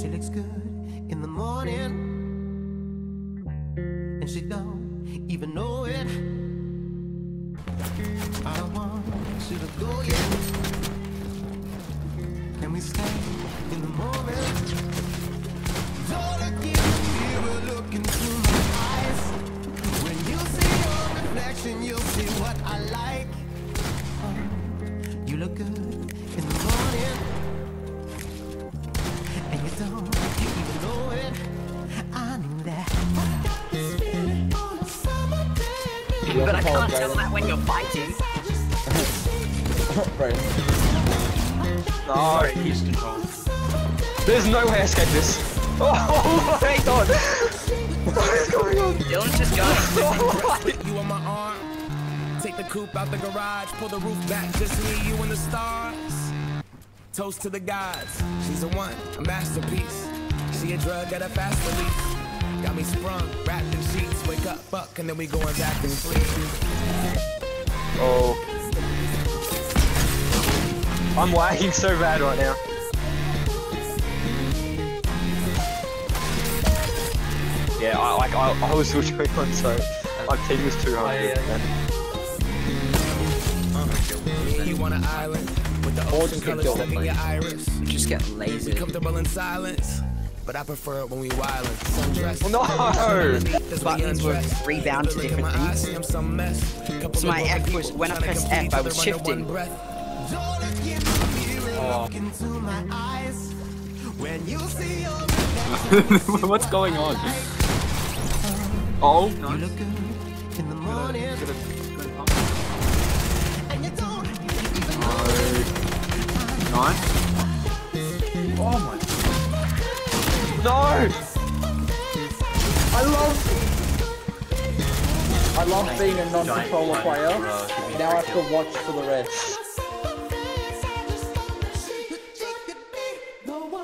She looks good in the morning, and she don't even know it. I don't want you to go yet. Can we stay in the moment? Don't look in the mirror, look into my eyes. When you see your reflection, you'll see what I like. Oh, you look good day. But I can't tell that when you're fighting. Right. No. He's controlled. There's no way I escaped this. Oh my god. What is going on? Dylan's just going. You on my arm. Take the coupe out the garage, pull the roof back, just me, you and the stars. Toast to the gods. She's a one, a masterpiece. She a drug at a fast release. Got me sprung, wrapped in sheets. Wake up, fuck, and then we going back and sleep. Oh. I'm lagging so bad right now. Yeah, I like I, I was switching on so my team was 200. Oh, yeah, yeah. You want an island with the Or ocean just get colors killed in your iris. Just get We comfortable in silence, but I prefer it when we wildin'. Sundress. No! Buttons will rebound to different things. So my F was- when I pressed F, I was shifting. Don't look in the mirror, look into my eyes. When you see your What's going on? Oh, You look good in the morning, and you don't even know Nice. Oh my. No! I love. I love being a non-controller player. Now I have to watch for the rest.